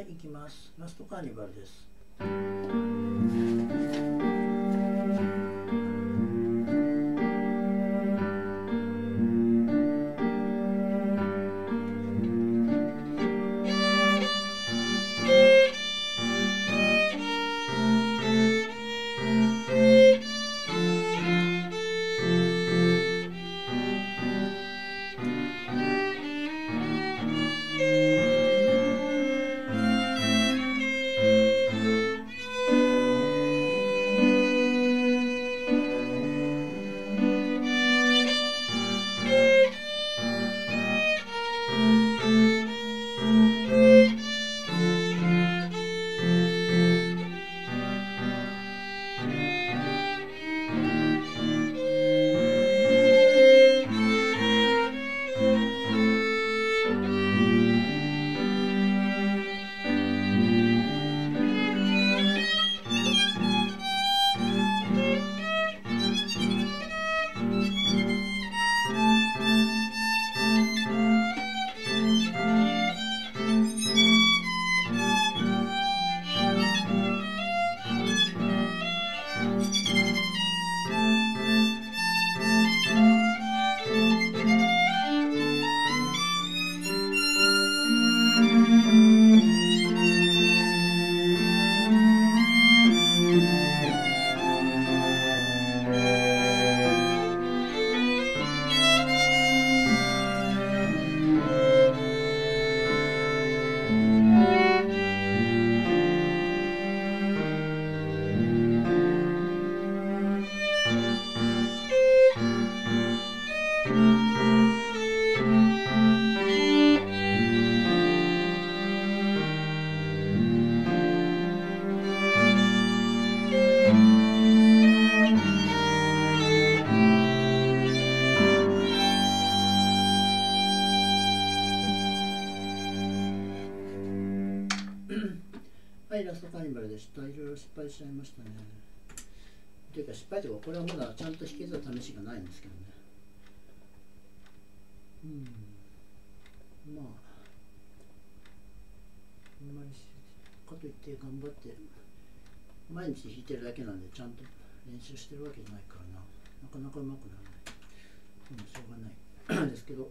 はい行きます。ラストカーニバルです。はいラストカーニバルでしたいろいろ失敗しちゃいましたね。というか失敗というかこれはまだちゃんと弾けた試しがないんですけどね。うん。まあ。あんまりかといって頑張って毎日弾いてるだけなんでちゃんと練習してるわけじゃないからな。なかなかうまくならない、うん、しょうがない。ですけど。